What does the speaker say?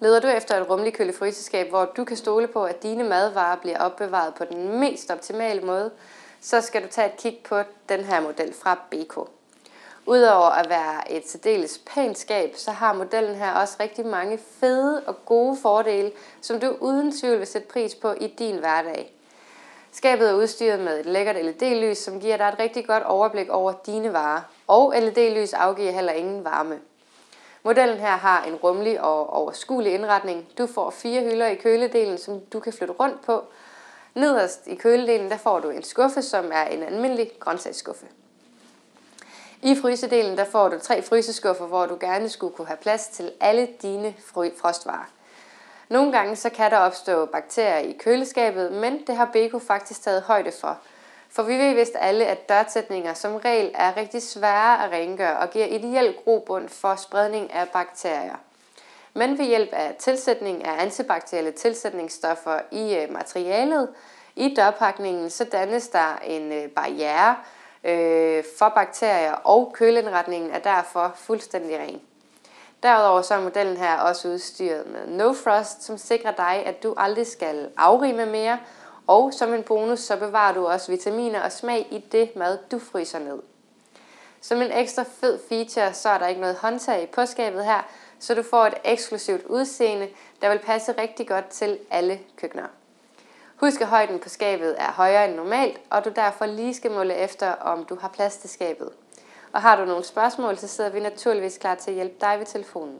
Leder du efter et rummeligt kølefryseskab, hvor du kan stole på, at dine madvarer bliver opbevaret på den mest optimale måde, så skal du tage et kig på den her model fra BK. Udover at være et særdeles pænt skab, så har modellen her også rigtig mange fede og gode fordele, som du uden tvivl vil sætte pris på i din hverdag. Skabet er udstyret med et lækkert LED-lys, som giver dig et rigtig godt overblik over dine varer, og LED-lys afgiver heller ingen varme. Modellen her har en rummelig og overskuelig indretning. Du får fire hylder i køledelen, som du kan flytte rundt på. Nederst i køledelen der får du en skuffe, som er en almindelig grøntsagsskuffe. I frysedelen der får du tre fryseskuffer, hvor du gerne skulle kunne have plads til alle dine frostvarer. Nogle gange så kan der opstå bakterier i køleskabet, men det har Beko faktisk taget højde for. For vi ved vist alle, at dørtætninger som regel er rigtig svære at rengøre og giver ideel grobund for spredning af bakterier. Men ved hjælp af tilsætning af antibakterielle tilsætningsstoffer i øh, materialet, i dørpakningen, så dannes der en øh, barriere øh, for bakterier, og køleindretningen er derfor fuldstændig ren. Derudover så er modellen her også udstyret med No Frost, som sikrer dig, at du aldrig skal afrime mere, og som en bonus, så bevarer du også vitaminer og smag i det mad, du fryser ned. Som en ekstra fed feature, så er der ikke noget håndtag på skabet her, så du får et eksklusivt udseende, der vil passe rigtig godt til alle køkkener. Husk at højden på skabet er højere end normalt, og du derfor lige skal måle efter, om du har plads til skabet. Og har du nogle spørgsmål, så sidder vi naturligvis klar til at hjælpe dig ved telefonen.